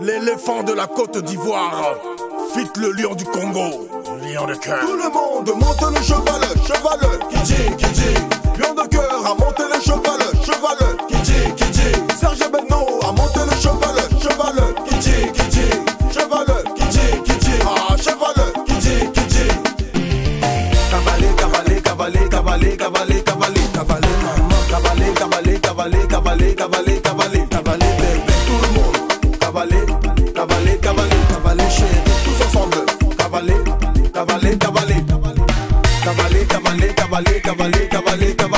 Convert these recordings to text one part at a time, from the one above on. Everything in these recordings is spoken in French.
L'éléphant de la Côte d'Ivoire, fit le lion du Congo, lion de cœur. Tout le monde monte le cheval, cheval, qui dit, qui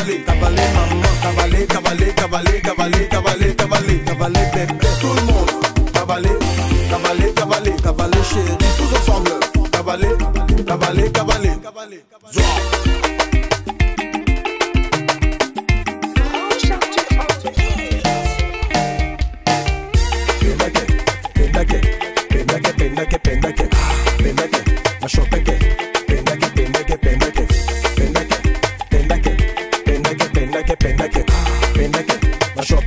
cavaler, cavaler, maman, cavaler, cavaler, cavaler, cavaler, cavaler, cavaler, cavaler, bébé, tout le monde, cavaler, cavaler, cavaler, cavaler, chérie, tous ensemble, cavaler, cavaler, cavaler, cavaler, pinnacle, ma short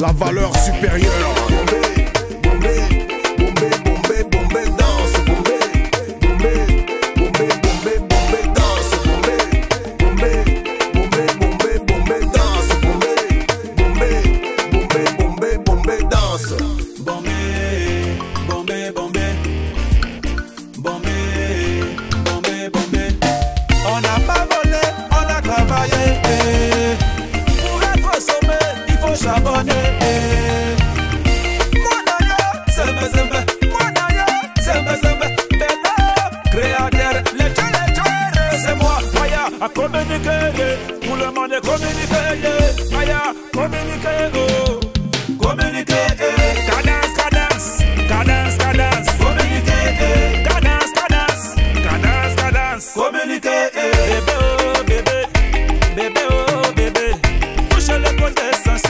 la valeur supérieure. Communicate, tout le monde est communiqué, aïe,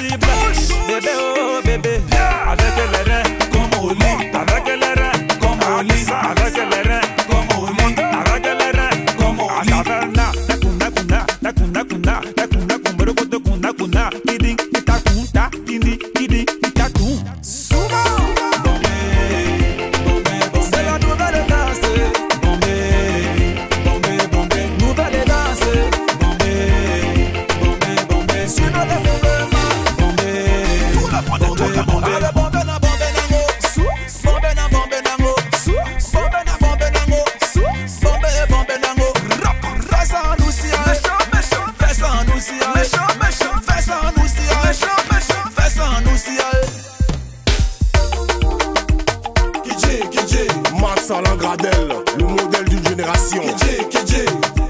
possible. Bébé, oh bébé, avec les reins comme au lit, avec les reins comme au lit, avec les reins comme au lit, avec les reins comme au lit. Nakuna, nakuna, nakuna, nakuna, nakuna, nakuna, nakuna, nakuna, nakuna, nakuna, Alain Gradel, le modèle d'une génération. KJ, KJ.